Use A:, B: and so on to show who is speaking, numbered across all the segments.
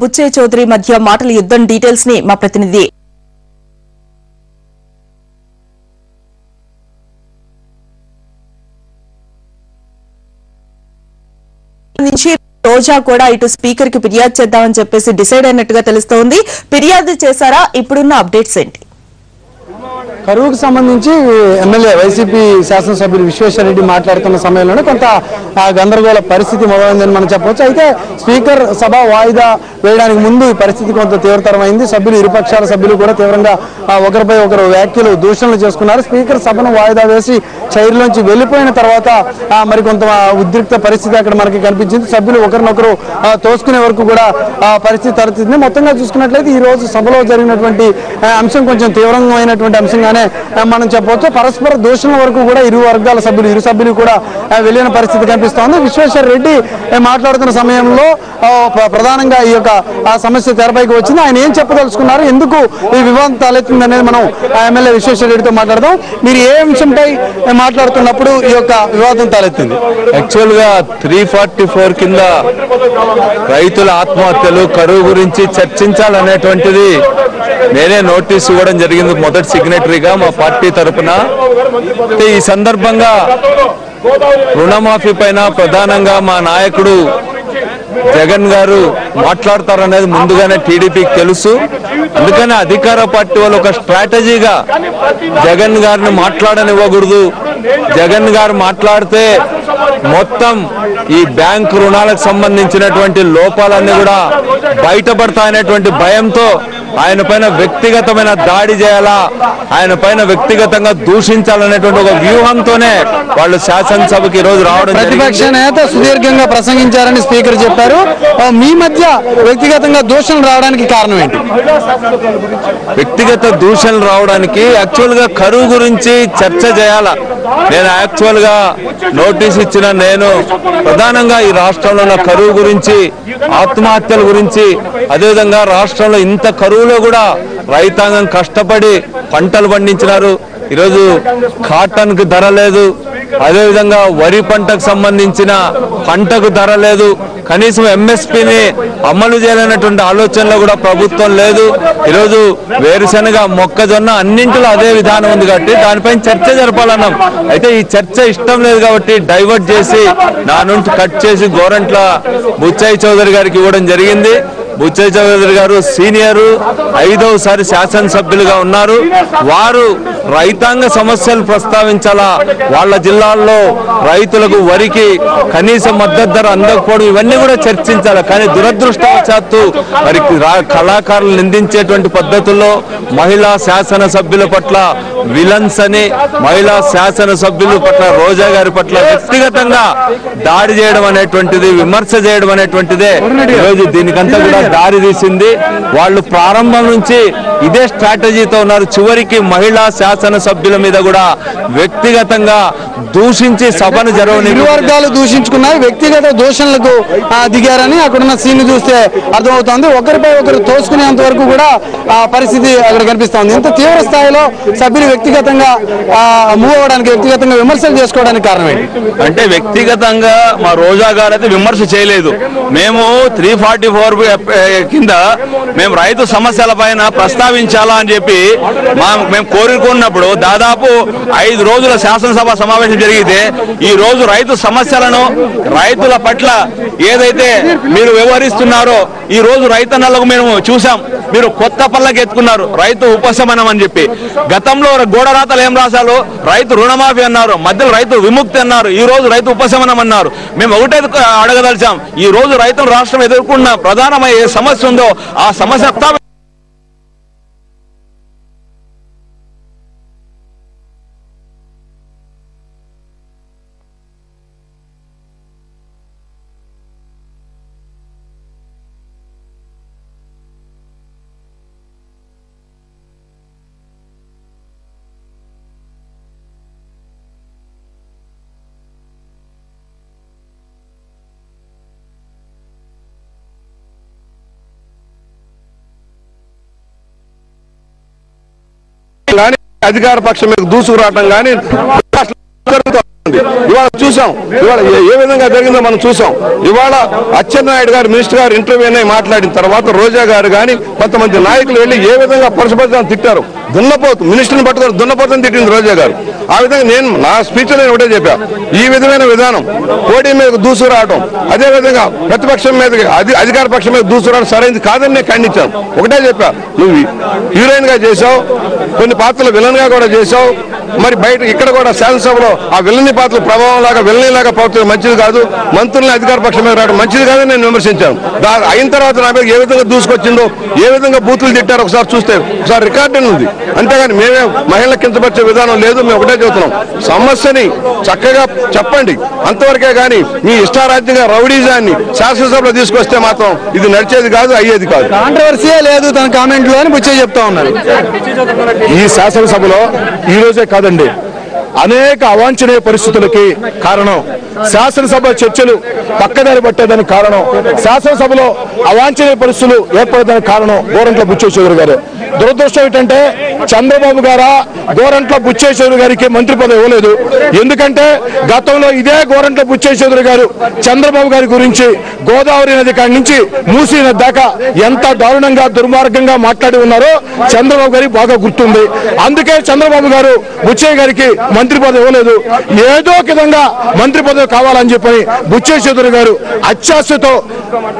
A: బుచ్చయ్య చౌదరి మధ్య మాటల యుద్ధం డీటెయిల్స్ని మా ప్రతినిధి నుంచి రోజా కూడా ఇటు స్పీకర్కి ఫిర్యాదు చేద్దామని చెప్పేసి డిసైడ్ అయినట్టుగా తెలుస్తోంది. ఫిర్యాదు చేశారా? ఇప్పుడున్న అప్డేట్స్ ఏంటి?
B: కరువుకు సంబంధించి ఎమ్మెల్యే వైసీపీ శాసనసభ్యులు విశ్వేశ్వరరెడ్డి మాట్లాడుతున్న సమయంలోనే కొంత గందరగోళ పరిస్థితి మొదలైందని మనం చెప్పవచ్చు. అయితే స్పీకర్ సభ వాయిదా వేయడానికి ముందు ఈ పరిస్థితి కొంత తీవ్రతరమైంది. సభ్యులు ఇరుపక్షాల సభ్యులు కూడా తీవ్రంగా ఒకరిపై ఒకరు వ్యాఖ్యలు దూషణలు చేసుకున్నారు. స్పీకర్ సభను వాయిదా వేసి చైర్లోంచి వెళ్ళిపోయిన తర్వాత మరి కొంత ఉద్రిక్త పరిస్థితి అక్కడ మనకి కనిపించింది. సభ్యులు ఒకరినొకరు తోసుకునే వరకు కూడా పరిస్థితి తలెత్తింది. మొత్తంగా చూసుకున్నట్లయితే ఈ రోజు సభలో జరిగినటువంటి అంశం కొంచెం తీవ్రమైనటువంటి అంశంగానే మనం చెప్పవచ్చు. పరస్పర దూషణల వరకు కూడా ఇరు వర్గాల సభ్యులు ఇరు సభ్యులు కూడా వెళ్ళిన పరిస్థితి కనిపిస్తోంది. విశ్వేశ్వర రెడ్డి మాట్లాడుతున్న సమయంలో ప్రధానంగా ఈ యొక్క ఆ సమస్య తెరపైకి వచ్చింది. ఆయన ఏం చెప్పదలుచుకున్నారు? ఎందుకు ఈ వివాదం తలెత్తింది అనేది మనం ఆ ఎమ్మెల్యే విశ్వేశ్వర రెడ్డితో మాట్లాడదాం. మీరు ఏ అంశంపై మాట్లాడుతున్నప్పుడు ఈ యొక్క వివాదం తలెత్తింది?
C: యాక్చువల్గా త్రీ ఫార్టీ ఫోర్ కింద రైతుల ఆత్మహత్యలు కరువు గురించి చర్చించాలనేటువంటిది నేనే నోటీస్ ఇవ్వడం జరిగింది మొదటి సిగ్నేటరీగా మా పార్టీ తరపున. ఈ సందర్భంగా రుణమాఫీ పైన ప్రధానంగా మా నాయకుడు జగన్ గారు మాట్లాడతారనేది ముందుగానే టీడీపీకి తెలుసు. అందుకనే అధికార పార్టీ వాళ్ళు ఒక స్ట్రాటజీగా జగన్ గారిని మాట్లాడనివ్వకూడదు. జగన్ గారు మాట్లాడితే మొత్తం ఈ బ్యాంక్ రుణాలకు సంబంధించినటువంటి లోపాలన్నీ కూడా బయటపడతాయనేటువంటి భయంతో ఆయన పైన వ్యక్తిగతమైన దాడి చేయాలా? ఆయన పైన వ్యక్తిగతంగా దూషించాలనేటువంటి ఒక వ్యూహంతోనే వాళ్ళు శాసనసభకి ఈ రోజు రావడం
B: ప్రతిపక్ష. నేత సుదీర్ఘంగా ప్రసంగించారని స్పీకర్ చెప్పారు. మీ మధ్య వ్యక్తిగతంగా దూషణలు రావడానికి కారణం ఏంటి?
C: వ్యక్తిగత దూషణలు రావడానికి యాక్చువల్గా కరువు గురించి చర్చ చేయాల. నేను యాక్చువల్గా నోటీస్ ఇచ్చిన నేను ప్రధానంగా ఈ రాష్ట్రంలో ఉన్న కరువు గురించి ఆత్మహత్యల గురించి అదేవిధంగా రాష్ట్రంలో ఇంత కరువులో కూడా రైతాంగం కష్టపడి పంటలు పండించినారు. ఈరోజు కాటన్కు ధర లేదు. అదేవిధంగా వరి పంటకు సంబంధించిన పంటకు ధర లేదు. కనీసం ఎంఎస్పిని అమలు చేయాలనేటువంటి ఆలోచనలో కూడా ప్రభుత్వం లేదు. ఈరోజు వేరుశనగ మొక్కజొన్న అన్నింటిలో అదే విధానం ఉంది కాబట్టి దానిపైన చర్చ జరపాలన్నాం. అయితే ఈ చర్చ ఇష్టం లేదు కాబట్టి డైవర్ట్ చేసి నా నుండి కట్ చేసి గోరంట్ల బుచ్చయ్య చౌదరి గారికి ఇవ్వడం జరిగింది. బుచ్చయ్య చౌదరి గారు సీనియర్ ఐదవసారి శాసనసభ్యులుగా ఉన్నారు. వారు రైతాంగ సమస్యలు ప్రస్తావించాలా? వాళ్ళ జిల్లాల్లో రైతులకు వరికి కనీస మద్దతు ధర అందకపోవడం ఇవన్నీ కూడా చర్చించాలి? కానీ దురదృష్టవశాత్తు మరి రా- కళాకారులు నిందించేటువంటి పద్ధతుల్లో మహిళా శాసనసభ్యుల పట్ల విలన్స్ అని మహిళా శాసనసభ్యుల పట్ల రోజా గారి పట్ల వ్యక్తిగతంగా దాడి చేయడం అనేటువంటిది విమర్శ చేయడం అనేటువంటిదే ఈరోజు దీనికంతా కూడా దారి తీసింది. వాళ్ళు ప్రారంభం నుంచి ఇదే స్ట్రాటజీతో ఉన్నారు. చివరికి మహిళా శాసనసభ్యుల మీద కూడా వ్యక్తిగతంగా దూషించి సభను
B: ఇరు
C: జరగని
B: వర్గాలు దూషించుకున్నాయి. వ్యక్తిగత దూషణలకు దిగారని అక్కడున్న సీన్ చూస్తే అర్థమవుతోంది. ఒకరిపై ఒకరు తోసుకునేంత వరకు కూడా ఆ పరిస్థితి అక్కడ కనిపిస్తోంది. ఇంత తీవ్ర స్థాయిలో సభ్యులు వ్యక్తిగతంగా మూవ్ అవ్వడానికి వ్యక్తిగతంగా విమర్శలు చేసుకోవడానికి కారణం ఏంటి
C: అంటే వ్యక్తిగతంగా మా రోజా గారు అయితే విమర్శ చేయలేదు. మేము త్రీ ఫార్టీ ఫోర్ కింద మేము రైతు సమస్యల పైన ప్రస్తావించాలా అని చెప్పి మా మేము కోరుకున్నప్పుడు దాదాపు ఐదు రోజుల శాసనసభ సమావేశం జరిగితే ఈ రోజు రైతు సమస్యలను రైతుల పట్ల ఏదైతే మీరు వ్యవహరిస్తున్నారో ఈ రోజు రైతన్నలకు మేము చూసాం మీరు కొత్త పళ్ళకి ఎత్తుకున్నారు. రైతు ఉపశమనం అని చెప్పి. గతంలో గోడరాతలు ఏం రాశారు? రైతు రుణమాఫీ అన్నారు. మధ్యలో రైతు విముక్తి అన్నారు. ఈ రోజు రైతు ఉపశమనం అన్నారు. మేము ఒకటే అడగదలిచాం. ఈ రోజు రైతులు రాష్ట్రం ఎదుర్కొన్న ప్రధానమైన ఏ సమస్య ఉందో ఆ
D: కానీ అధికార పక్షం మీద దూసుకురావటం కానీ జరుగుతోంది. ఇవాళ చూసాం. ఇవాళ ఏ- విధంగా జరిగిందో మనం చూసాం. ఇవాళ అచ్చెన్నాయుడు గారు మినిస్టర్ గారు ఇంటర్వ్యూ అనే మాట్లాడిన తర్వాత రోజా గారు కానీ కొంతమంది నాయకులు వెళ్ళి ఏ విధంగా పరుషపరచాలని తిట్టారు? దున్నపోతు మినిస్టర్ని పట్టుకొని దున్నపోతని తిట్టింది రోజా గారు. ఆ విధంగా నేను నా స్పీచ్లో నేను ఒకటే చెప్పా. ఈ విధమైన విధానం పోటీ మీద దూసుకురావడం అదే విధంగా ప్రతిపక్షం మీద అధికార పక్షం మీద దూసుకురావడం సరైనది కాదని నేను ఖండించాను. ఒకటే చెప్పా నువ్వు హీరోయిన్గా చేసావు కొన్ని పాత్రలు విలన్గా కూడా చేసావు మరి బయట ఇక్కడ కూడా శాసనసభలో ఆ విలని పాత్ర ప్రభావం లాగా విలని లాగా ప్రవర్తించడం మంచిది కాదు. మంత్రుల్ని అధికార పక్షం మీద రావడం మంచిది కాదని నేను విమర్శించాను. అయిన తర్వాత నా మీద ఏ విధంగా దూసుకొచ్చిందో ఏ విధంగా బూతులు తిట్టారో ఒకసారి చూస్తే ఒకసారి రికార్డు ఉంది. అంతేగాని మేమే మహిళల కించపరిచే విధానం లేదు మేము ఒకటే చెబుతున్నాం. సమస్యని చక్కగా చెప్పండి. అంతవరకే కానీ మీ ఇష్టారాజ్యంగా రౌడీజాన్ని శాసనసభలో తీసుకొస్తే మాత్రం ఇది నడిచేది కాదు అయ్యేది కాదు.
B: కాంట్రవర్సీయే లేదు తన కామెంట్లో అని బుచ్చే చెప్తా ఉన్నారు.
E: ఈ శాసనసభలో ఈ రోజే కాదండి. అనేక అవాంఛనీయ పరిస్థితులకి కారణం. శాసనసభ చర్చలు పక్కదారి పట్టేదానికి కారణం. శాసనసభలో అవాంఛనీయ పరిస్థితులు ఏర్పడేదానికి కారణం గోరంట్ల బుచ్చేశ్వరి గారు. దురదృష్టం ఏంటంటే చంద్రబాబు గారా గోరంట్ల బుచ్చేశ్వరి గారికి మంత్రి పదవి ఇవ్వలేదు. ఎందుకంటే గతంలో ఇదే గోరంట్ల బుచ్చేశ్వరి గారు చంద్రబాబు గారి గురించి గోదావరి నది కాడి నుంచి మూసీ నది దాకా ఎంత దారుణంగా దుర్మార్గంగా మాట్లాడి ఉన్నారో చంద్రబాబు గారికి బాగా గుర్తుంది. అందుకే చంద్రబాబు గారు బుచ్చయ్య గారికి మంత్రి పదవి ఇవ్వలేదు. ఏదో విధంగా మంత్రి పదవి కావాలని చెప్పని బుచ్చే చౌదరి గారు అత్యాశతో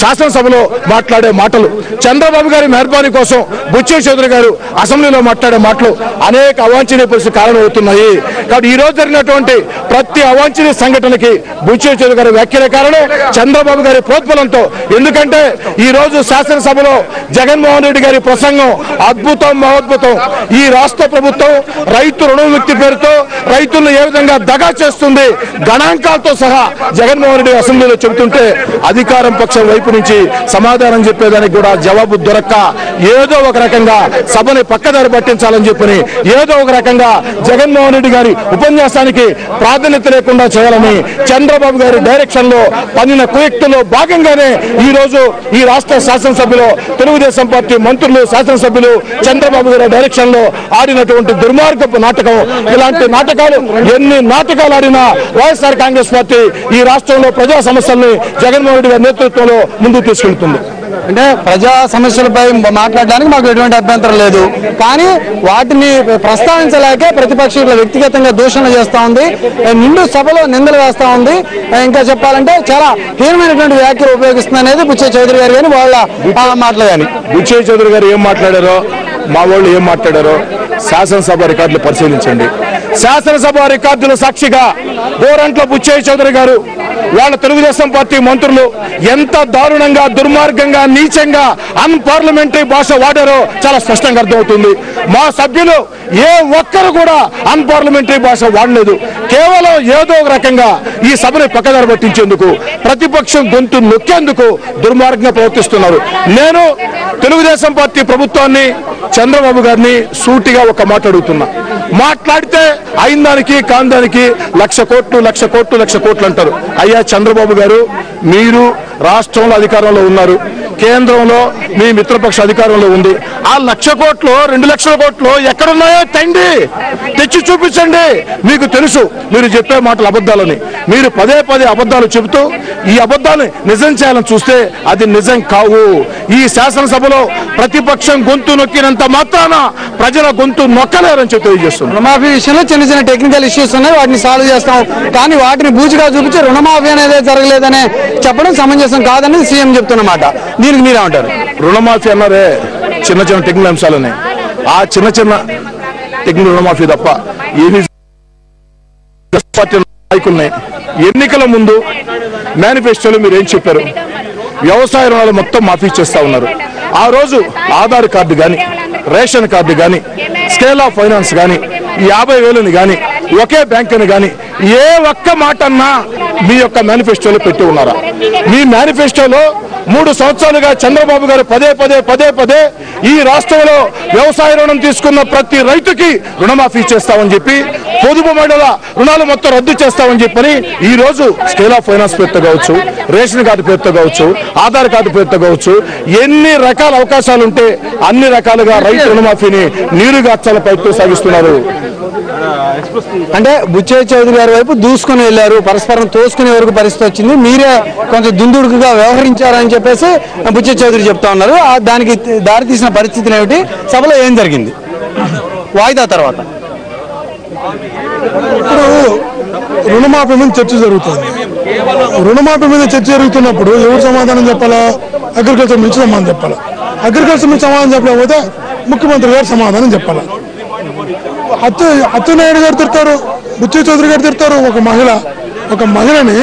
E: శాసనసభలో మాట్లాడే మాటలు. చంద్రబాబు గారి మెహర్బానీ కోసం బుచ్చే చౌదరి గారు అసెంబ్లీలో మాట్లాడే మాటలు అనేక అవాంఛనీయ పరిస్థితి కారణమవుతున్నాయి. కాబట్టి ఈ రోజు జరిగినటువంటి ప్రతి అవాంఛనీయ సంఘటనకి బుచ్చే చౌదరి గారి వ్యాఖ్యల కారణం చంద్రబాబు గారి ప్రోత్బలంతో ఎందుకంటే ఈ రోజు శాసనసభలో జగన్మోహన్ రెడ్డి గారి ప్రసంగం అద్భుతం మహోద్భుతం. ఈ రాష్ట్ర ప్రభుత్వం రైతు రుణవిముక్తి పేరుతో రైతులను ఏ విధంగా దగా చేస్తుంది గణాంకాలు గణాంకాలతో సహా జగన్మోహన్ రెడ్డి అసెంబ్లీలో చెబుతుంటే అధికారం పక్షం వైపు నుంచి సమాధానం చెప్పేదానికి కూడా జవాబు దొరక్క ఏదో ఒక రకంగా సభని పక్కదారి పట్టించాలని చెప్పని ఏదో ఒక రకంగా జగన్మోహన్ రెడ్డి గారి ఉపన్యాసానికి ప్రాధాన్యత లేకుండా చేయాలని చంద్రబాబు గారి డైరెక్షన్లో పన్నిన కుయక్తులో భాగంగానే ఈ రోజు ఈ రాష్ట్ర శాసనసభ్యులు తెలుగుదేశం పార్టీ మంత్రులు శాసనసభ్యులు చంద్రబాబు గారి డైరెక్షన్లో ఆడినటువంటి దుర్మార్గపు నాటకం. ఇలాంటి నాటకాలు ఎన్ని నాటకాలు ఆడినా వైఎస్ఆర్ కాంగ్రెస్ పార్టీ ఈ రాష్ట్రంలో ప్రజా సమస్యల్ని జగన్మోహన్ రెడ్డి గారి నేతృత్వంలో ముందుకు తీసుకెళ్తుంది.
B: అంటే ప్రజా సమస్యలపై మాట్లాడడానికి మాకు ఎటువంటి అభ్యంతరం లేదు. కానీ వాటిని ప్రస్తావించలేకే ప్రతిపక్షం వ్యక్తిగతంగా దూషణ చేస్తా ఉంది. నిండు సభలో నిందలు వేస్తా ఉంది. ఇంకా చెప్పాలంటే చాలా హీనమైనటువంటి వ్యాఖ్యలు ఉపయోగిస్తుంది అనేది బుచ్చే చౌదరి గారు కానీ వాళ్ళ మాటలు కానీ
E: బుచ్చయ్య చౌదరి గారు ఏం మాట్లాడారో మా వాళ్ళు ఏం మాట్లాడారో శాసనసభ రికార్డులు పరిశీలించండి. శాసనసభ రికార్డుల సాక్షిగా గోరంట్ల బుచ్చయ్య చౌదరి గారు వాళ్ళ తెలుగుదేశం పార్టీ మంత్రులు ఎంత దారుణంగా దుర్మార్గంగా నీచంగా అన్పార్లమెంటరీ భాష వాడారో చాలా స్పష్టంగా అర్థమవుతుంది. మా సభ్యులు ఏ ఒక్కరు కూడా అన్పార్లమెంటరీ భాష వాడలేదు. కేవలం ఏదో ఒక రకంగా ఈ సభని పక్కదారి పట్టించేందుకు ప్రతిపక్షం గొంతు నొక్కేందుకు దుర్మార్గంగా ప్రవర్తిస్తున్నారు. నేను తెలుగుదేశం పార్టీ ప్రభుత్వాన్ని చంద్రబాబు గారిని సూటిగా ఒక మాట అడుగుతున్నా. మాట్లాడితే అయిందానికి కాందానికి లక్ష కోట్లు లక్ష కోట్లు లక్ష కోట్లు అంటారు. అయ్యా చంద్రబాబు గారు మీరు రాష్ట్రంలో అధికారంలో ఉన్నారు. కేంద్రంలో మీ మిత్రపక్ష అధికారంలో ఉంది. ఆ లక్ష కోట్లు రెండు లక్షల కోట్లు ఎక్కడున్నాయో తండి తెచ్చి చూపించండి. మీకు తెలుసు మీరు చెప్పే మాటలు అబద్ధాలని. మీరు పదే పదే అబద్ధాలు చెబుతూ ఈ అబద్ధాన్ని నిజం చేయాలని చూస్తే అది నిజం కావు. ఈ శాసనసభలో ప్రతిపక్షం గొంతు నొక్కినంత మాత్రాన ప్రజల గొంతు నొక్కలేరని చెప్పి తెలియజేస్తున్నారు
B: రుణమాఫీ విషయంలో చిన్న చిన్న టెక్నికల్ ఇష్యూస్ ఉన్నాయి వాటిని సాల్వ్ చేస్తాం. కానీ వాటిని బూచిగా చూపించి రుణమాఫీ అనేది జరగలేదనే చెప్పడం సమంజసం కాదని సీఎం చెప్తున్నమాట. దీనికి మీరేమంటారు?
E: రుణమాఫీ అన్నారే చిన్న చిన్న టెక్నికల్ అంశాలని ఆ చిన్న చిన్న టెక్నికల్ రుణమాఫీ తప్ప ఏమి పార్టీ నాయకుల్ని ఎన్నికల ముందు మేనిఫెస్టోలో మీరు ఏం చెప్పారు? వ్యవసాయ రుణాలు మొత్తం మాఫీ చేస్తా ఉన్నారు. ఆ రోజు ఆధార్ కార్డు కానీ రేషన్ కార్డు కానీ స్కేల్ ఫైనాన్స్ కానీ యాభై వేలని కానీ ఒకే బ్యాంక్ అని కానీ ఏ ఒక్క మాట అన్నా మీ యొక్క మేనిఫెస్టోలో పెట్టి ఉన్నారా? మీ మేనిఫెస్టోలో మూడు సంవత్సరాలుగా చంద్రబాబు గారు పదే పదే పదే పదే ఈ రాష్ట్రంలో వ్యవసాయ రుణం తీసుకున్న ప్రతి రైతుకి రుణమాఫీ చేస్తామని చెప్పి పొదుపు మండల రుణాలు మొత్తం రద్దు చేస్తామని చెప్పని ఈ రోజు స్కేల్ ఆఫ్ ఫైనాన్స్ పేరుతో కావచ్చు రేషన్ కార్డు పేరుతో కావచ్చు ఆధార్ కార్డు పేరుతో కావచ్చు ఎన్ని రకాల అవకాశాలు ఉంటే అన్ని రకాలుగా రైతు రుణమాఫీని నీరుగార్చాల ప్రయత్నం సాగిస్తున్నారు.
B: అంటే బుచ్చయ్య చౌదరి గారి వైపు దూసుకుని వెళ్ళారు. పరస్పరం తోసుకునే వరకు పరిస్థితి వచ్చింది. మీరే కొంచెం దుందుడుకుగా వ్యవహరించారని చెప్పేసి బుచ్చయ్య చౌదరి చెప్తా ఉన్నారు. ఆ దానికి దారి తీసిన పరిస్థితులు ఏమిటి? సభలో ఏం జరిగింది? వాయిదా తర్వాత.
F: ఇప్పుడు రుణమాఫీ మీద చర్చ జరుగుతుంది. రుణమాఫీ మీద చర్చ జరుగుతున్నప్పుడు ఎవరు సమాధానం చెప్పాలా? అగ్రికల్చర్ నుంచి సమాధానం చెప్పాలా? అగ్రికల్చర్ నుంచి సమాధానం చెప్పలేకపోతే ముఖ్యమంత్రి గారు సమాధానం చెప్పాలా? అత్తు అచ్చెన్నాయుడు గారు తిడతారు బుచ్చి చౌదరి గారు తిడతారు. ఒక మహిళ ఒక మహిళని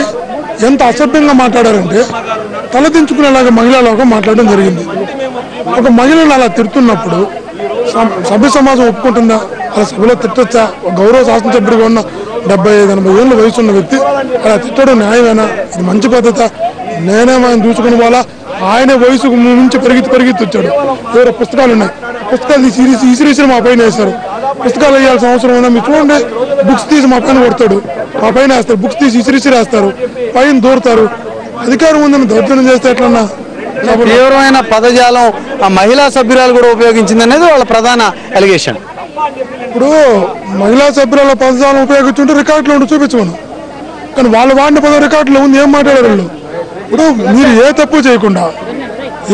F: ఎంత అసభ్యంగా మాట్లాడారంటే తలదించుకునేలాగా మహిళా లోకం మాట్లాడడం జరిగింది. ఒక మహిళను అలా తిడుతున్నప్పుడు సభ్య సమాజం ఒప్పుకుంటుందా? అలా సభలో తిట్టొచ్చా? ఒక గౌరవ శాసనసభ్యుడిగా ఉన్న డెబ్బై ఐదు ఎనభై ఏళ్ళు వయసు ఉన్న వ్యక్తి అలా తిట్టడం న్యాయమేనా? ఇది మంచి పద్ధత? నేనే ఆయన చూసుకుని పోలా ఆయన వయసుకు మించి పెరిగి పెరిగి వచ్చాడు వేరే పుస్తకాలు ఉన్నాయి. పుస్తకాలు తీసి ఇరిసి మా పైన వేశారు. పుస్తకాలు వేయాల్సిన అవసరం ఉందా మీరు చూడండి బుక్స్ తీసి మా పైన కొడతాడు. మా పైన వేస్తారు బుక్స్ తీసి ఇసిరిసి రాస్తారు పైన దూరతారు. అధికారం ఉందని దౌర్జన్యం చేస్తే ఎట్లన్నా?
B: తీవ్రమైన పదజాలం ఆ మహిళా సభ్యురాలు కూడా ఉపయోగించింది అనేది వాళ్ళ ప్రధాన అలిగేషన్
F: ఇప్పుడు మహిళా సభ్యుల పదజాలం ఉపయోగించుంటే రికార్డులో ఉండి చూపించమను. కానీ వాళ్ళు వాడిన పద రికార్డులో ఉంది ఏం మాట్లాడారు వాళ్ళు? ఇప్పుడు మీరు ఏ తప్పు చేయకుండా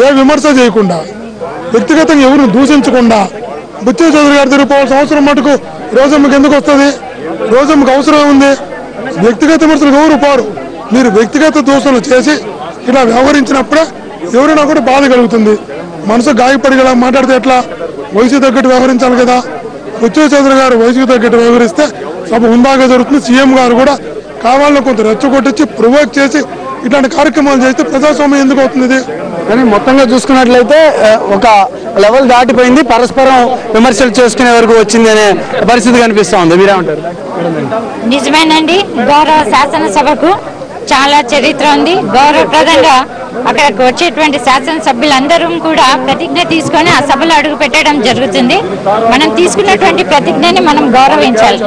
F: ఏ విమర్శ చేయకుండా వ్యక్తిగతంగా ఎవరిని దూషించకుండా బుచ్చే చౌదరి గారు తిరిగిపోవాల్సిన అవసరం మటుకు రోజమ్మకి ఎందుకు వస్తుంది? రోజమ్మకి అవసరం ఉంది వ్యక్తిగత విమర్శలకు ఎవరు పోరు? మీరు వ్యక్తిగత దోషాలు చేసి ఇలా వ్యవహరించినప్పుడే ఎవరైనా కూడా బాధ కలుగుతుంది. మనసు గాయపడిగల మాట్లాడితే ఎట్లా? వయసు తగ్గట్టు వ్యవహరించాలి కదా. బుచ్చే చౌదరి గారు వయసుకు తగ్గట్టు వ్యవహరిస్తే సభ ఉందాగా జరుగుతుంది. సీఎం గారు కూడా కావాలని కొంత రెచ్చగొట్టించి ప్రొవోక్ చేసి ఇట్లాంటి కార్యక్రమాలు చేస్తే ప్రజాస్వామ్యం ఎందుకు అవుతుంది
B: కానీ మొత్తంగా చూసుకున్నట్లయితే ఒక లెవెల్ దాటిపోయింది. పరస్పరం విమర్శలు చేసుకునే వరకు వచ్చింది అనే పరిస్థితి కనిపిస్తా ఉంది. మీరేమంటారు?
G: నిజమేనండి. గౌరవ శాసనసభకు చాలా చరిత్ర ఉంది. గౌరవప్రదంగా అక్కడికి వచ్చేటువంటి శాసనసభ్యులందరూ కూడా ప్రతిజ్ఞ తీసుకొని ఆ సభలో అడుగు పెట్టడం జరుగుతుంది. మనం తీసుకున్నటువంటి ప్రతిజ్ఞని మనం గౌరవించాలి.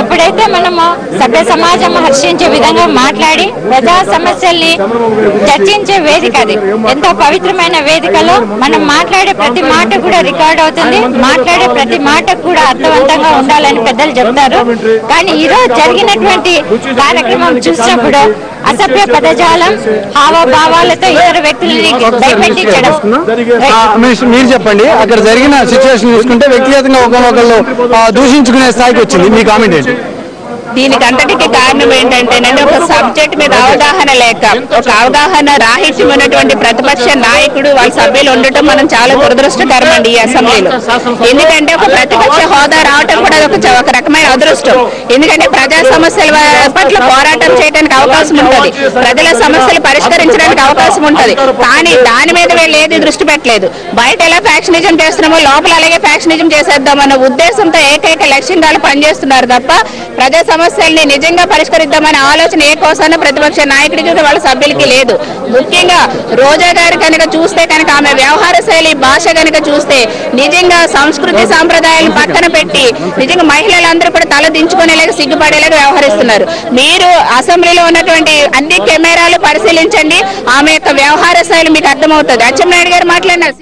G: ఎప్పుడైతే మనము సభ్య సమాజం హర్షించే విధంగా మాట్లాడి ప్రజా సమస్యల్ని చర్చించే వేదిక అది ఎంతో పవిత్రమైన వేదికలో మనం మాట్లాడే ప్రతి మాట కూడా రికార్డ్ అవుతుంది. మాట్లాడే ప్రతి మాట కూడా అర్థవంతంగా ఉండాలని పెద్దలు చెప్తారు. కానీ ఈరోజు జరిగినటువంటి కార్యక్రమం చూసినప్పుడు అసభ్య పదజాలం హావభావాలతో ఇతర వ్యక్తులని భయపెట్టించడం.
B: మీరు చెప్పండి. అక్కడ జరిగిన సిచ్యువేషన్ చూసుకుంటే వ్యక్తిగతంగా ఒకరినొకళ్ళు దూషించుకునే స్థాయికి వచ్చింది. మీ కామెంట్ ఏంటి?
H: దీనికి అంతటికి కారణం ఏంటంటేనండి ఒక సబ్జెక్ట్ మీద అవగాహన లేక ఒక అవగాహన రాహిత్యం ఉన్నటువంటి ప్రతిపక్ష నాయకుడు వాళ్ళ సభ్యులు ఉండటం మనం చాలా దురదృష్టకరం అండి ఈ అసెంబ్లీలో. ఎందుకంటే ఒక ప్రతిపక్ష హోదా రావటం కూడా ఒక ఒక రకమైన అదృష్టం. ఎందుకంటే ప్రజా సమస్యల పట్ల పోరాటం చేయడానికి అవకాశం ఉంటుంది. ప్రజల సమస్యలు పరిష్కరించడానికి అవకాశం ఉంటుంది. కానీ దాని మీద వీళ్ళు ఏది దృష్టి పెట్టలేదు. బయట ఎలా ఫ్యాక్షనిజం చేస్తున్నామో లోపల అలాగే ఫ్యాక్షనిజం చేసేద్దామన్న ఉద్దేశంతో ఏకైక లక్ష్యంగా వాళ్ళు పనిచేస్తున్నారు తప్ప ప్రజా సమస్యల్ని నిజంగా పరిష్కరిద్దామనే ఆలోచన ఏ కోసాన ప్రతిపక్ష నాయకుడికి వాళ్ళ సభ్యులకి లేదు. ముఖ్యంగా రోజా గారు కనుక చూస్తే కనుక ఆమె వ్యవహార శైలి భాష కనుక చూస్తే నిజంగా సంస్కృతి సాంప్రదాయాలను పక్కన పెట్టి నిజంగా మహిళలందరూ కూడా తల దించుకునేలాగా సిగ్గుపడేలాగా వ్యవహరిస్తున్నారు. మీరు అసెంబ్లీలో ఉన్నటువంటి అన్ని కెమెరాలు పరిశీలించండి. ఆమె యొక్క వ్యవహార శైలి మీకు అర్థమవుతుంది. అచ్చెన్నాయుడు గారు మాట్లాడినారు.